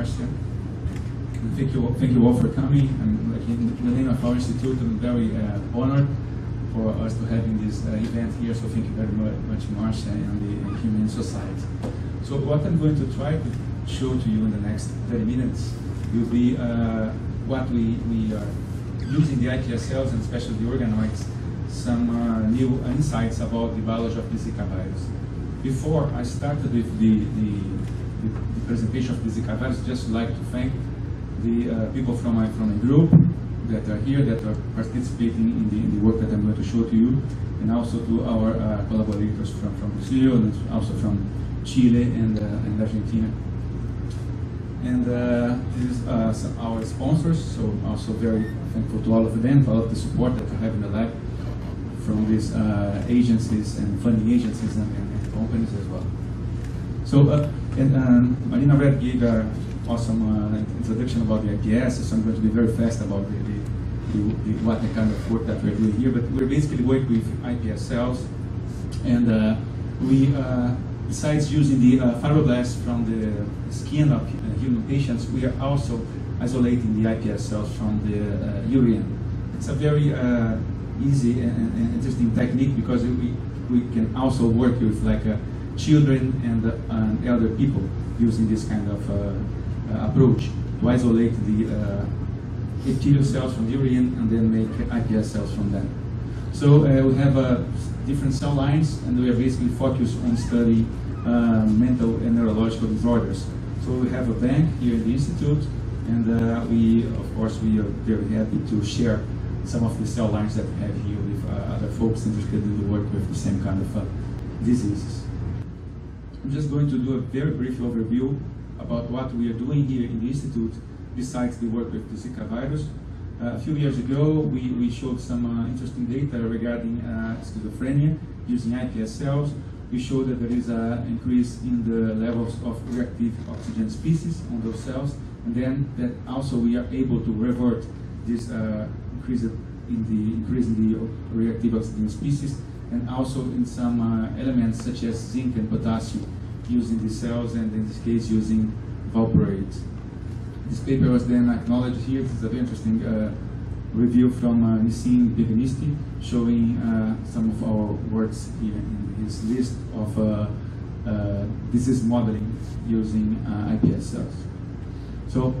And thank you, thank you all for coming. And like in the name of our institute, I'm very uh, honored for us to having this uh, event here. So thank you very much, Marcia and the human Society. So what I'm going to try to show to you in the next 30 minutes will be uh, what we, we are using the iPS cells and especially the organoids, some uh, new insights about the biology of Zika virus. Before I started with the, the presentation of Zika virus, just like to thank the uh, people from my, from a group that are here, that are participating in the, in the work that I'm going to show to you, and also to our uh, collaborators from, from Brazil and also from Chile and, uh, and Argentina. And uh, this is uh, our sponsors, so also very thankful to all of them, for all of the support that I have in the lab from these uh, agencies and funding agencies and, and companies as well. So, uh, and um, Marina Red gave an awesome uh, introduction about the IPS, so I'm going to be very fast about the, the, the, what the kind of work that we're doing here. But we're basically working with IPS cells, and uh, we, besides using the uh, fibroblasts from the skin of uh, human patients, we are also isolating the IPS cells from the uh, urine. It's a very easy and, and interesting technique because we, we can also work with like uh, children and, and elder people using this kind of uh, uh, approach to isolate the uh, epithelial cells from the urine and then make IPS cells from them. So uh, we have uh, different cell lines and we are basically focused on study uh, mental and neurological disorders. So we have a bank here in the institute and we, of course, we are very happy to share some of the cell lines that we have here with other folks interested in the work with the same kind of diseases. I'm just going to do a very brief overview about what we are doing here in the Institute besides the work with the Zika virus. Uh, a few years ago, we, we showed some uh, interesting data regarding uh, schizophrenia using iPS cells. We showed that there is an increase in the levels of reactive oxygen species on those cells, and then that also we are able to revert this uh, increase in the increase in the reactive oxygen species, and also in some uh, elements such as zinc and potassium using the cells, and in this case using valproate. This paper was then acknowledged here. This is a very interesting uh, review from uh, Nissim Bevenisti showing uh, some of our works here in his list of uh, uh, disease modeling using uh, IPS cells. So,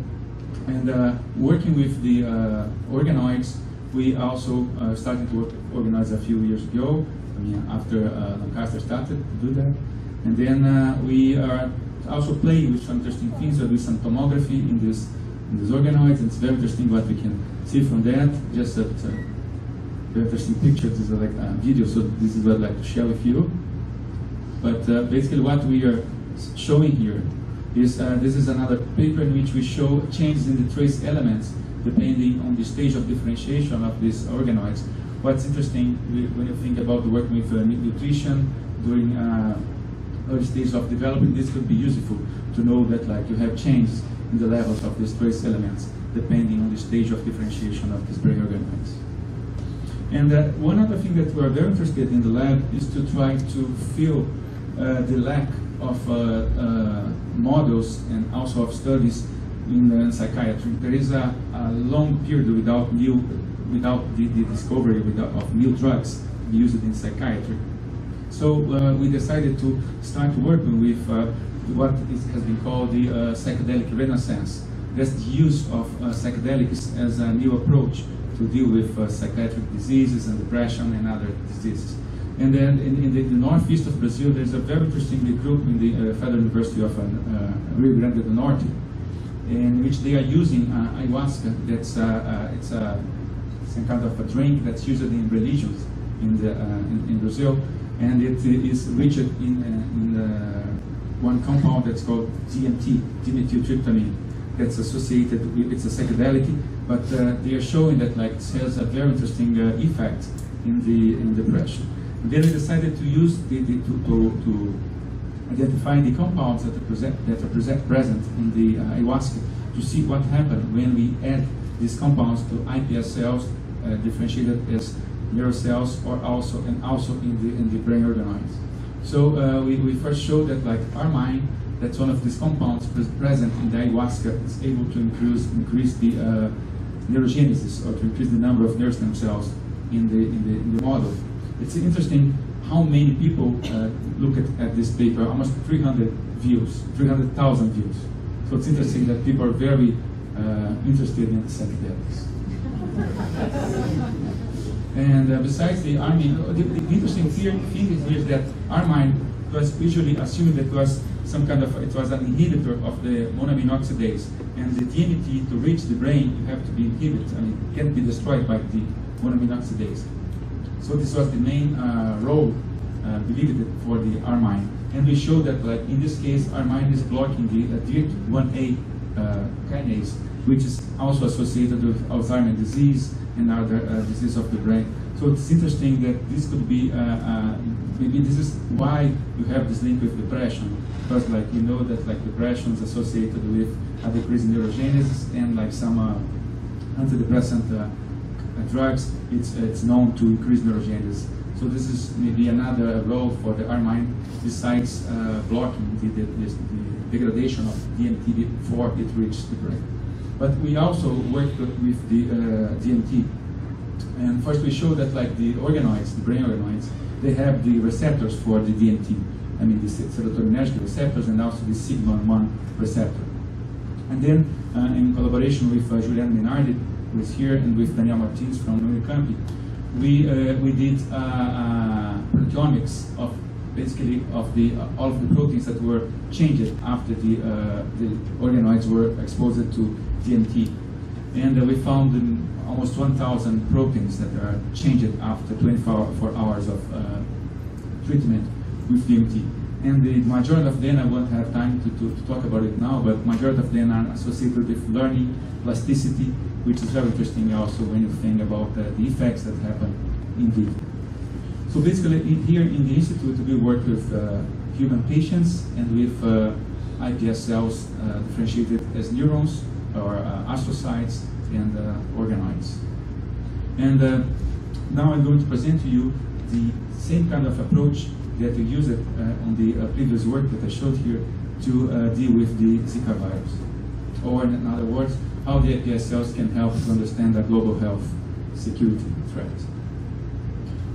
and uh, working with the uh, organoids, we also started to organize a few years ago. I mean, after Lancaster started to do that, and then uh, we are also playing with some interesting things. So do some tomography in this in these organoids. It's very interesting what we can see from that. Just a, a very interesting picture. This is like a video, so this is what I'd like to share with you. But uh, basically, what we are showing here is uh, this is another paper in which we show changes in the trace elements depending on the stage of differentiation of these organoids. What's interesting when you think about working with uh, nutrition during uh, early stages of development, this could be useful to know that like you have changes in the levels of these trace elements depending on the stage of differentiation of these brain organoids. And uh, one other thing that we are very interested in the lab is to try to fill uh, the lack of uh, uh, models and also of studies in uh, psychiatry. There is a, a long period without new, without the, the discovery without, of new drugs used in psychiatry. So uh, we decided to start working with uh, what is, has been called the uh, psychedelic renaissance. That's the use of psychedelics as a new approach to deal with psychiatric diseases and depression and other diseases. And then in, in the, the northeast of Brazil, there's a very interesting group in the uh, Federal University of uh, Rio Grande do Norte, in which they are using uh, ayahuasca. That's it's a some kind of a drink that's used in religions in the in, in Brazil, and it is rich in uh, in uh, one compound that's called DMT, dimethyltryptamine. That's associated with it's a psychedelic, but uh, they are showing that like it has a very interesting effect in the in depression. And then we decided to use the, the to, to, to identify the compounds that are present that are present, present in the uh, ayahuasca to see what happens when we add these compounds to iPS cells uh, differentiated as neural cells or also and also in the in the brain organoids. So uh, we, we first showed that like our mind that one of these compounds present in the ayahuasca is able to increase, increase the uh, neurogenesis or to increase the number of nerve stem cells in the, in the, in the model. It's interesting how many people uh, look at, at this paper, almost 300 views, 300,000 views. So it's interesting that people are very uh, interested in the psychedelics. and uh, besides the army, the, the interesting thing is that our mind was usually assumed that it was some kind of, it was an inhibitor of the monoamine oxidase. And the DMT, to reach the brain, you have to be inhibited, I mean, it can't be destroyed by the monoamine oxidase. So this was the main uh, role uh, believed for the Armine. And we show that, like in this case, Armine is blocking the uh, DIRT1A uh, kinase, which is also associated with Alzheimer's disease and other uh, disease of the brain. So it's interesting that this could be, uh, uh, maybe this is why you have this link with depression, because like you know that like depression is associated with a decrease in neurogenesis and like some uh, antidepressant uh, uh, drugs, it's, it's known to increase neurogenesis. So this is maybe another role for the Armine besides uh, blocking the, the, the degradation of DMT before it reaches the brain. But we also work with the uh, DMT. And first we show that like the organoids, the brain organoids, they have the receptors for the DMT. I mean the serotonergic receptors and also the sigma-1 receptor. And then uh, in collaboration with uh, Julian Minardi, who is here, and with Daniel Martins from Unicamp, we, uh, we did uh, uh, proteomics of basically of the uh, all of the proteins that were changed after the, uh, the organoids were exposed to DMT. And uh, we found almost 1,000 proteins that are changed after 24 hours of treatment with DMT. And the majority of them, I won't have time to, to, to talk about it now, but majority of them are associated with learning, plasticity, which is very interesting also when you think about uh, the effects that happen in vivo. So basically, in, here in the institute, we work with uh, human patients and with uh, iPS cells uh, differentiated as neurons or uh, astrocytes and uh, organoids. And now I'm going to present to you the same kind of approach that we used on the previous work that I showed here to deal with the Zika virus. Or in other words, how the iPS cells can help to understand the global health security threat.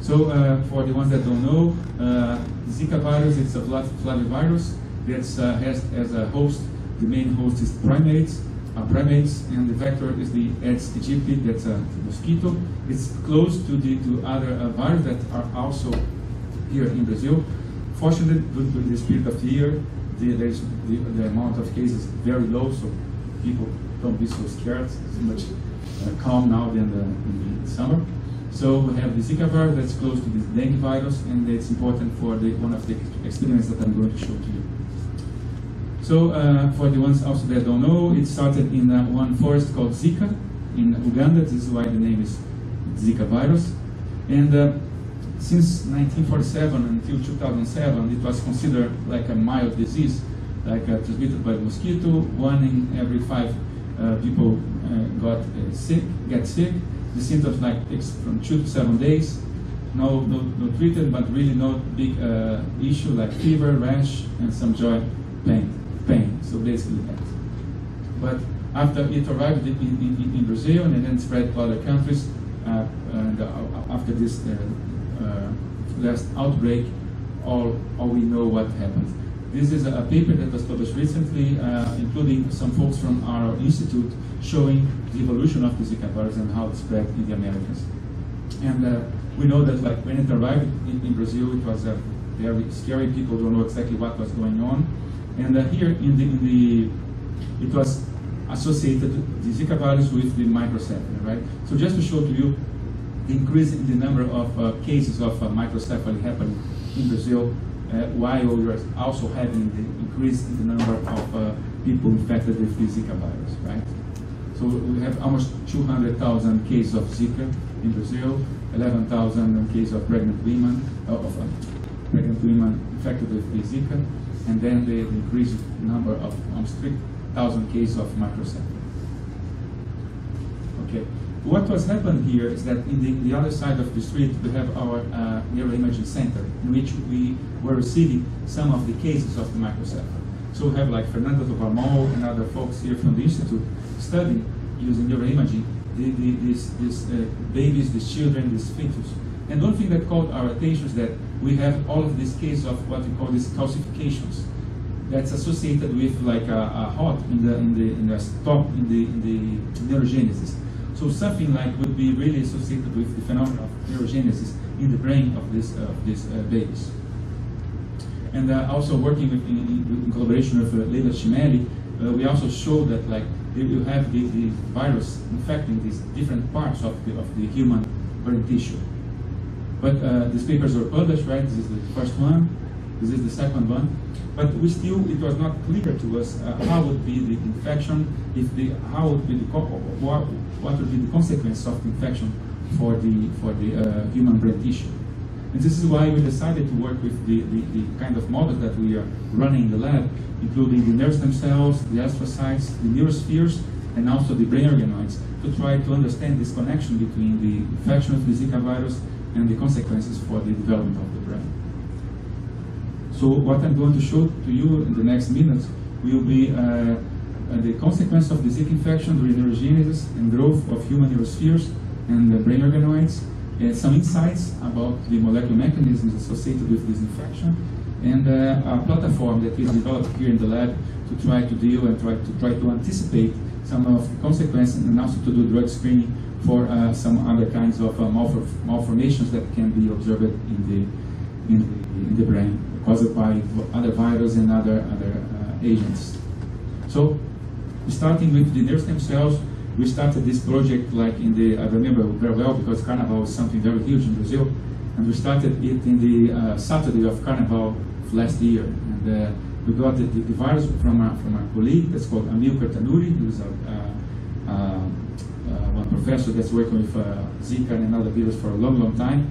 So uh, for the ones that don't know, uh, Zika virus is a flavivirus that uh, has as a host, the main host is primates, primates, and the vector is the Aedes aegypti, that's a mosquito. It's close to the to other uh, viruses that are also here in Brazil. Fortunately, to the spirit of the year, the, the, the amount of cases is very low, so people don't be so scared. It's much uh, calm now than the, in the summer. So we have the Zika virus that's close to the dengue virus, and it's important for the one of the experiments that I'm going to show to you. So uh, for the ones also that don't know, it started in uh, one forest called Zika in Uganda. This is why the name is Zika virus. And uh, since 1947 until 2007, it was considered like a mild disease, like uh, transmitted by mosquito. One in every five uh, people uh, got sick, get sick. The symptoms like takes from two to seven days. No, no, no treatment, but really no big uh, issue like fever, rash, and some joint pain. Pain. So basically that. But after it arrived in, in, in Brazil and then spread to other countries, uh, and uh, after this uh, uh, last outbreak, all, all we know what happened. This is a, paper that was published recently, including some folks from our institute showing the evolution of the Zika virus and how it spread in the Americas. And uh, we know that like when it arrived in, in Brazil, it was uh, very scary. People don't know exactly what was going on. And uh, here in the, in the, it was associated the Zika virus with the microcephaly, right? So just to show to you the increase in the number of uh, cases of uh, microcephaly happening in Brazil, uh, while are also having the increase in the number of people infected with the Zika virus, right? So we have almost 200,000 cases of Zika in Brazil, 11,000 cases of pregnant women, uh, of uh, pregnant women infected with Zika, and then the, increased number of almost 3,000 cases of microcephaly. Okay. What was happened here is that in the, the other side of the street we have our uh, neuroimaging center, in which we were receiving some of the cases of the microcephaly. So we have like Fernando Tovarmol and other folks here from the Institute studying using neuroimaging the, the, these, these uh, babies, these children, these fetus. And one thing that caught our attention is that we have all of these cases of what we call these calcifications that's associated with like a, a hot in the in the in the stop in the in the neurogenesis. So something like would be really associated with the phenomenon of neurogenesis in the brain of this uh, these uh, babies. And uh, also working with, in, in, collaboration with uh, Leila Cimeli, uh, we also showed that like you have the, the virus infecting these different parts of the of the human brain tissue. But uh, these papers were published, right? This is the first one. This is the second one. But we still, it was not clear to us uh, how would be the infection, if the how would be the what, what would be the consequence of the infection for the for the uh, human brain tissue. And this is why we decided to work with the, the, the, kind of models that we are running in the lab, including the nerve themselves, the astrocytes, the neurospheres, and also the brain organoids, to try to understand this connection between the infection of the Zika virus and the consequences for the development of the brain. So what I'm going to show to you in the next minutes will be uh, uh the consequence of the Zika infection during neurogenesis and growth of human neurospheres and the brain organoids, and some insights about the molecular mechanisms associated with this infection, and uh, a platform that is developed here in the lab to try to deal and try to try to anticipate some of the consequences and also to do drug screening for uh, some other kinds of uh, malformations that can be observed in the, in the, in the brain caused by other viruses and other, other uh, agents. So, starting with the nerve stem cells, we started this project like in the, I remember very well because Carnival was something very huge in Brazil, and we started it in the uh, Saturday of Carnival of last year. And uh, we got the, the, virus from a, from a colleague that's called Amilcar Tanuri, who's a, uh, uh one professor that's working with uh, Zika and another virus for a long, long time.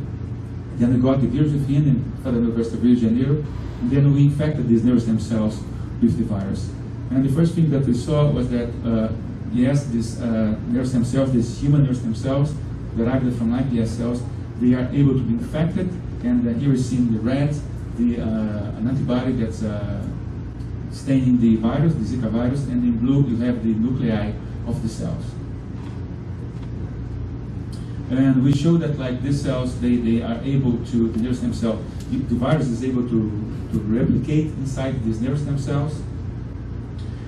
Then we got the virus with him in Federal University of Rio de Janeiro, and then we infected these nerves themselves with the virus. And the first thing that we saw was that, uh, yes, these uh, cells, these human nerve stem cells derived from iPS cells, they are able to be infected, and uh, here we see in the red the, uh, an antibody that's uh, staining the virus, the Zika virus, and in blue you have the nuclei of the cells. And we show that like these cells, they, they are able to, the nerve stem cell, the, the virus is able to, to replicate inside these nerve stem cells.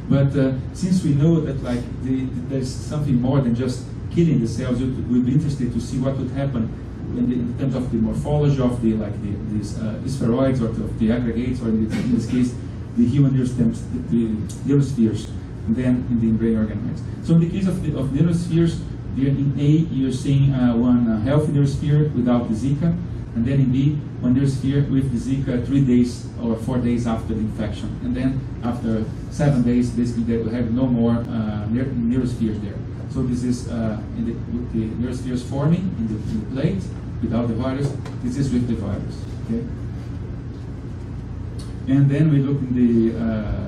But uh, since we know that like the, there's something more than just killing the cells, we'd be interested to see what would happen in, the, in terms of the morphology of the like the, these uh, spheroids or of the aggregates, or in, the, in this case, the human nerve stems, the, the neurospheres, and then in the brain organoids. So in the case of the of neurospheres, in A, you're seeing uh, one uh, healthy neurosphere without the Zika, and then in B, when there's neurosphere with the Zika three days or four days after the infection. And then after seven days, basically they will have no more uh, neurospheres there. So this is uh, in the, with the neurospheres forming in the, in the, plate without the virus. This is with the virus. Okay. And then we look in the uh,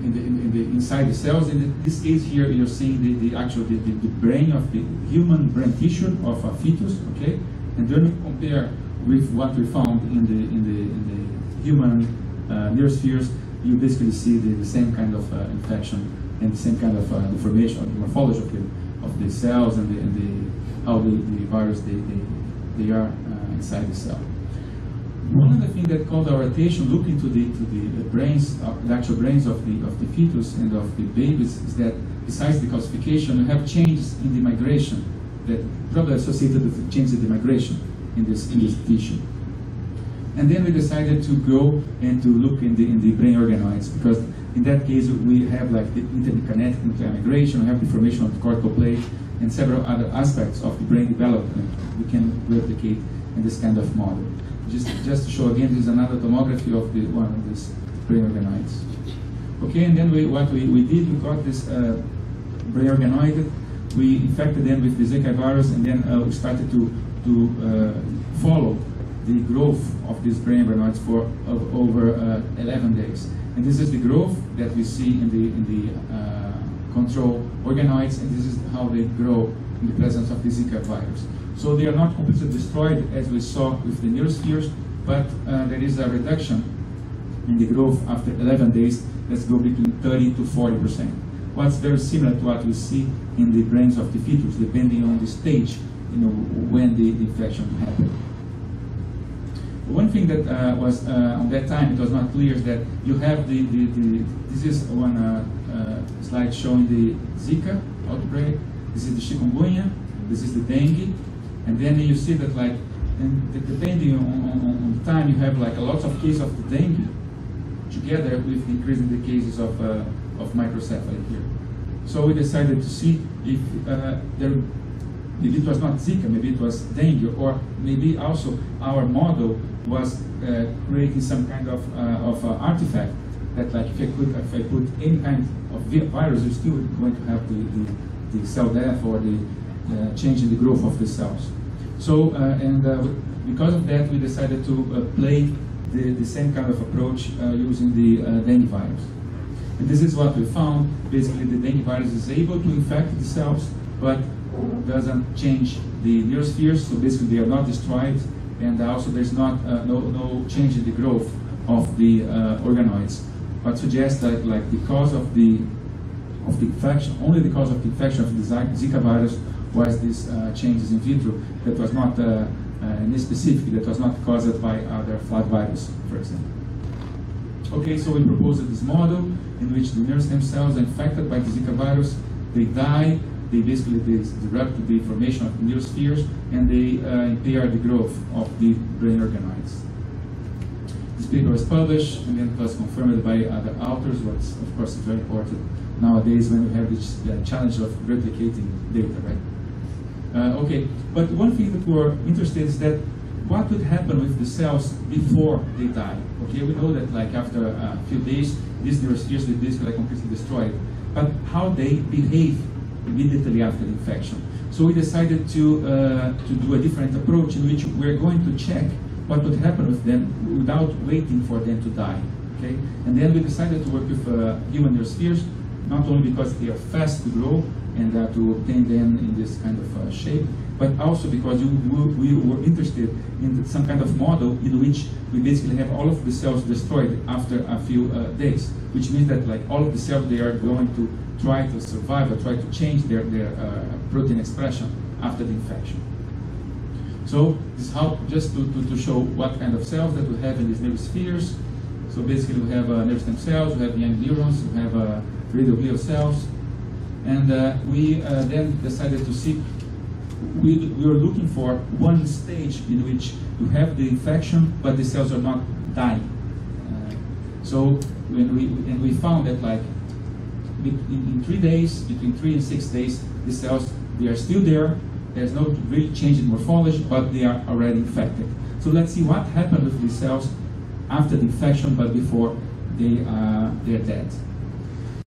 in the, in, the, inside the cells. In this case here, you're seeing the, the actual the, the, brain of the human brain tissue of a fetus. Okay, and then we compare with what we found in the in the, in the human uh, neurospheres. You basically see the, the same kind of uh, infection and the same kind of uh, information, the morphology of the of the cells and the, and the how the, the virus they, they, they are uh, inside the cell. One of the things that caught our attention, looking to the to the brains, uh, the actual brains of the of the fetus and of the babies, is that besides the calcification, you have changes in the migration that probably associated with the changes in the migration in this in this tissue. And then we decided to go and to look in the in the brain organoids because in that case we have like the interkinetic nuclear migration, we have the formation of the cortical plate and several other aspects of the brain development we can replicate in this kind of model. Just, just to show again, this is another tomography of the one of these brain organoids. Okay, and then we, what we, we did, we got this uh, brain organoid, we infected them with the Zika virus, and then uh, we started to, to uh, follow the growth of these brain organoids for over uh, 11 days. And this is the growth that we see in the, in the uh, control organoids, and this is how they grow in the presence of the Zika virus. So they are not completely destroyed as we saw with the neurospheres, but uh, there is a reduction in the growth after 11 days, let's go between 30 to 40 percent. What's very similar to what we see in the brains of the fetus, depending on the stage, you know, when the, the infection happened. One thing that uh, was uh, on that time it was not clear is that you have the, the, the this is one uh, uh slide showing the Zika outbreak, this is the chikungunya, this is the dengue, and then you see that like, depending on, on, on time, you have like a lot of cases of the dengue together with increasing the cases of, uh, of microcephaly here. So we decided to see if uh, there maybe it was not Zika, maybe it was dengue, or maybe also our model was uh, creating some kind of, uh, of uh, artifact that like if I, could, if I put any kind of virus, you're still going to have the, the, the cell death or the uh, change in the growth of the cells. So, uh, and because of that, we decided to play the, the same kind of approach using the dengue virus. And this is what we found. Basically, the dengue virus is able to infect the cells, but doesn't change the neurospheres, so basically they are not destroyed, and also there's not uh, no, no change in the growth of the uh, organoids, but suggests that like the cause of the of the infection, only the cause of the infection of the Zika virus was these uh, changes in vitro that was not uh, uh, specific, that was not caused by other flood virus, for example. Okay, so we proposed this model in which the nerve stem cells are infected by the Zika virus, they die, they basically disrupt the formation of the neurospheres and they uh, impair the growth of the brain organoids. This paper was published and then was confirmed by other authors, what's of course very important nowadays when we have this uh, challenge of replicating data, right? Uh, okay, but one thing that we're interested is that what would happen with the cells before they die? Okay, we know that like after a few days, these neurospheres will basically completely destroyed. But how they behave immediately after the infection. So we decided to, uh, to do a different approach in which we're going to check what would happen with them without waiting for them to die. Okay? And then we decided to work with uh, human neurospheres, not only because they are fast to grow and uh, to obtain them in this kind of uh, shape, but also because we, we were interested in some kind of model in which we basically have all of the cells destroyed after a few uh, days, which means that like all of the cells, they are going to try to survive or try to change their, their uh, protein expression after the infection. So this helps just to, to, to, show what kind of cells that we have in these nerve spheres. So basically we have uh, nerve stem cells, we have young neurons, we have uh, radioglial cells. And uh, we uh, then decided to see, we, we were looking for one stage in which you have the infection, but the cells are not dying. Uh, so when we, and we found that like in, in three days, between three and six days, the cells, they are still there. There's no really change in morphology, but they are already infected. So let's see what happened with these cells after the infection, but before they, uh, they're dead.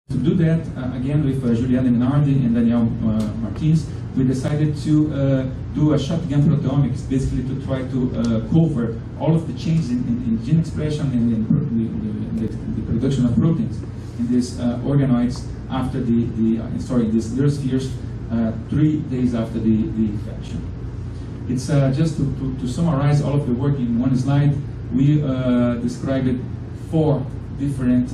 To do that, uh, again with uh, Juliana Minardi and Daniel uh, Martins, we decided to uh, do a shotgun proteomics, basically to try to uh, cover all of the changes in, in, in gene expression and in, the, the, the, production of proteins in these uh, organoids after the, the uh, sorry, these neurospheres three days after the, the infection. It's just to, to, to, summarize all of the work in one slide, we described four different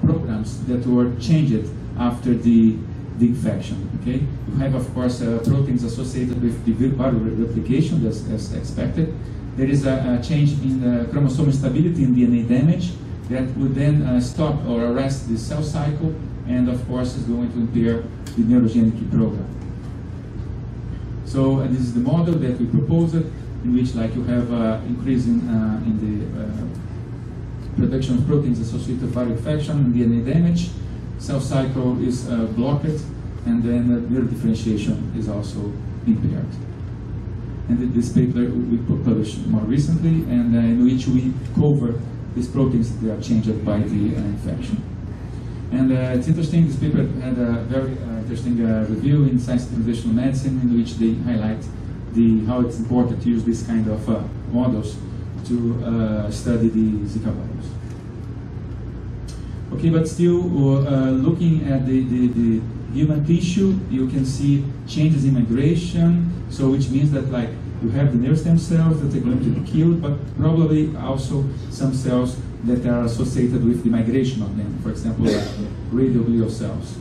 programs that were changed after the, the infection. Okay, you have of course proteins associated with the viral replication as, as expected. There is a, a change in the chromosome stability in DNA damage, that would then uh, stop or arrest the cell cycle and of course is going to impair the neurogenic program. So this is the model that we proposed in which like you have uh, increase in, uh, in the uh, production of proteins associated with viral infection and DNA damage. Cell cycle is uh, blocked and then uh, neurodifferentiation is also impaired. And this paper we published more recently and uh, in which we cover these proteins that are changed by the uh, infection. And uh, it's interesting, this paper had a very uh, interesting review in Science Translational Medicine in which they highlight the, how it's important to use this kind of models to study the Zika virus. Okay, but still uh, looking at the, the, the, human tissue, you can see changes in migration, so which means that like You have the nerve stem cells that are going to be killed, but probably also some cells that are associated with the migration of them. For example, like radioglial cells.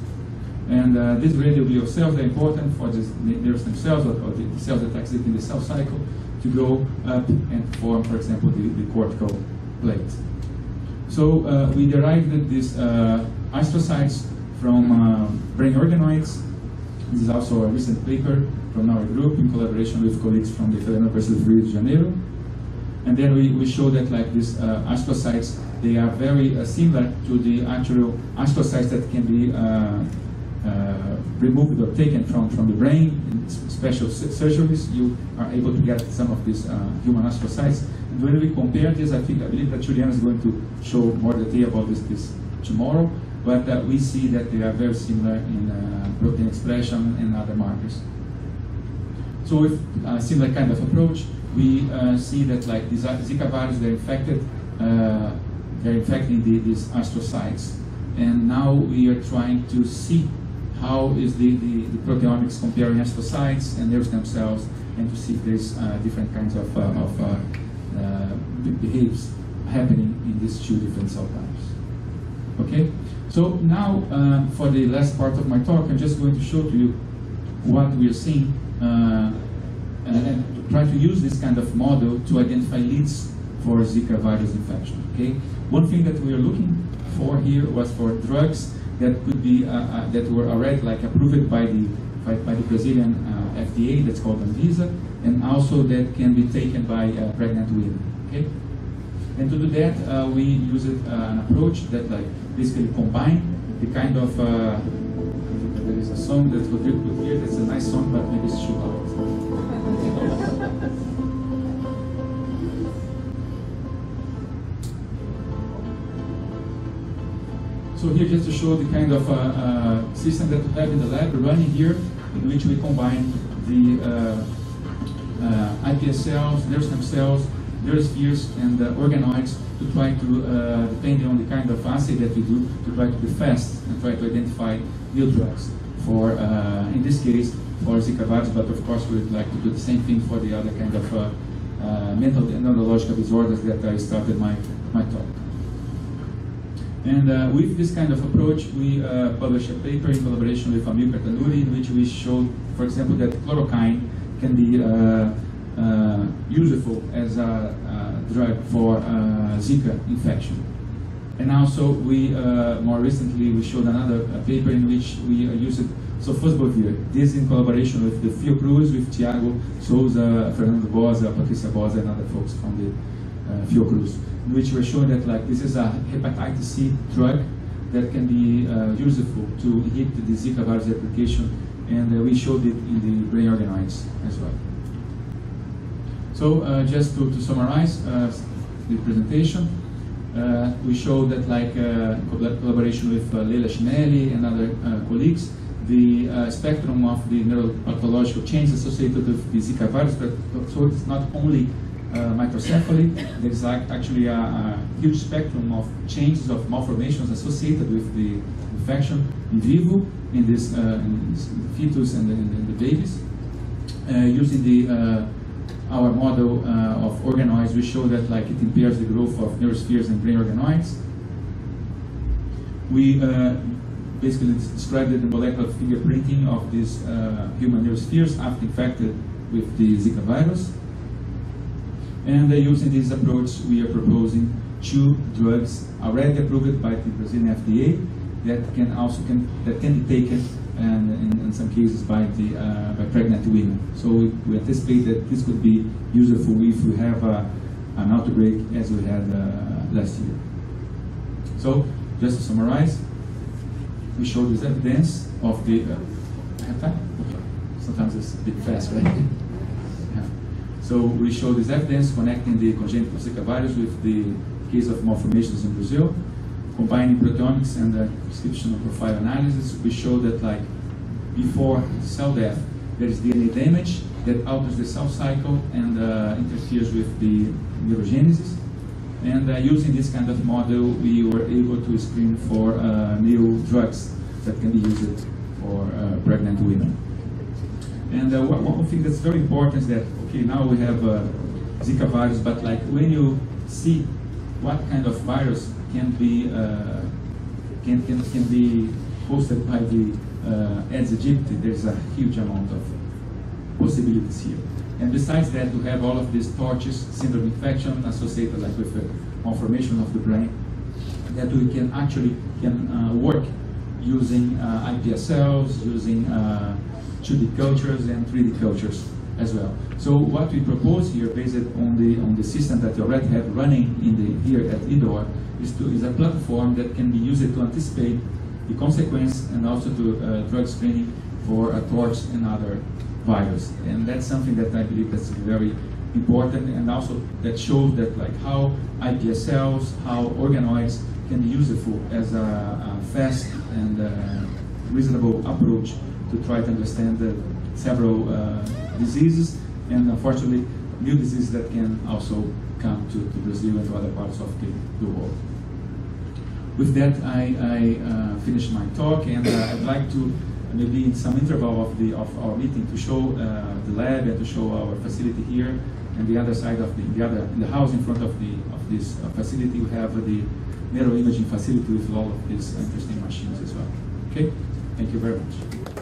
And uh, these radioglial cells are important for the nerve stem cells or, or the cells that exit in the cell cycle to go up and form, for example, the, the cortical plate. So uh, we derived these uh, astrocytes from uh, brain organoids. This is also a recent paper from our group in collaboration with colleagues from the Federal University of Rio de Janeiro. And then we, we show that like these uh, astrocytes, they are very uh, similar to the actual astrocytes that can be uh, removed or taken from, from the brain in special surgeries. You are able to get some of these uh, human astrocytes. And when we compare this, I think I believe that Juliana is going to show more detail about this, this tomorrow. But uh, we see that they are very similar in protein expression and other markers. So with a similar kind of approach, we uh, see that like these Zika virus, they're infected, uh, they're infecting the, these astrocytes. And now we are trying to see how is the, the, the proteomics comparing astrocytes and nerve stem cells and to see if there's uh, different kinds of, uh, of uh, uh, behaves happening in these two different cell types. Okay, so now um, for the last part of my talk, I'm just going to show to you what we are seeing and, and try to use this kind of model to identify leads for Zika virus infection. Okay, one thing that we are looking for here was for drugs that could be uh, uh, that were already like approved by the by, by the Brazilian uh, FDA. That's called Anvisa, and also that can be taken by pregnant women. Okay, and to do that, we use an approach that like basically combine the kind of there is a song that Rodrigo could hear. That's a nice song, but maybe it's too loud. So here just to show the kind of uh, uh, system that we have in the lab running here, in which we combine the uh, uh iPS cells, nerve stem cells, neurospheres, and uh, organoids to try to, uh, depending on the kind of assay that we do, to try to be fast and try to identify new drugs for, in this case, for Zika virus, but of course we would like to do the same thing for the other kind of mental and neurological disorders that I started my, my talk. And uh, with this kind of approach, we uh, published a paper in collaboration with Amilcar Tanuri in which we showed, for example, that chloroquine can be uh, uh useful as a, a drug for uh, Zika infection. And also, we uh, more recently we showed another paper in which we used so sofosbuvir. This in collaboration with the Fiocruz, with Tiago Souza, Fernando Bosa, Patricia Bosa, and other folks from the Fiocruz in which we're showing that like this is a hepatitis C drug that can be uh, useful to hit the Zika virus replication, and uh, we showed it in the brain organoids as well. So uh, just to, to summarize uh, the presentation, uh, we showed that like uh, collaboration with Leila Chinelli and other colleagues, the spectrum of the neuropathological changes associated with the Zika virus, but so it's not only uh, microcephaly. There is actually a, a, huge spectrum of changes of malformations associated with the infection in vivo in this, uh, in this fetus and the, in the babies. Uh, using the uh, our model uh, of organoids, we show that like it impairs the growth of neurospheres and brain organoids. We basically described the molecular fingerprinting of these human neurospheres after infected with the Zika virus. And uh, using this approach, we are proposing two drugs already approved by the Brazilian FDA that can also can that can be taken and in, in some cases by the uh, by pregnant women. So we, we, anticipate that this could be useful if we have a, an outbreak as we had uh, last year. So just to summarize, we show this evidence of the. Uh. Sometimes it's a bit fast, right? So we show this evidence connecting the congenital Zika virus with the case of malformations in Brazil, combining proteomics and the description of profile analysis. We show that like before cell death, there is DNA damage that alters the cell cycle and uh, interferes with the neurogenesis. And uh, using this kind of model, we were able to screen for uh, new drugs that can be used for uh, pregnant women. And uh, one thing that's very important is that, okay, now we have uh, Zika virus, but like when you see what kind of virus can be uh, can, can, can be hosted by the uh, Aedes aegypti, there's a huge amount of possibilities here. And besides that, we have all of these torches, syndrome infection associated like with the malformation of the brain, that we can actually can uh, work using uh, iPS cells, using uh, 2D cultures and 3D cultures as well. So what we propose here, based on the on the system that you already have running in the here at IDOR, is to is a platform that can be used to anticipate the consequence and also to uh, drug screening for a torch and other virus. And that's something that I believe that's very important and also that shows that like how iPS cells, how organoids can be useful as a, a fast and uh, reasonable approach to try to understand the several uh, diseases and unfortunately new diseases that can also come to, to Brazil and to other parts of the, the world. With that, I, I uh, finish my talk and uh, I'd like to maybe in some interval of the of our meeting to show uh, the lab and to show our facility here and the other side of the, the other the house in front of the of this uh, facility we have the neuroimaging facility with all of these interesting machines as well. Okay, thank you very much.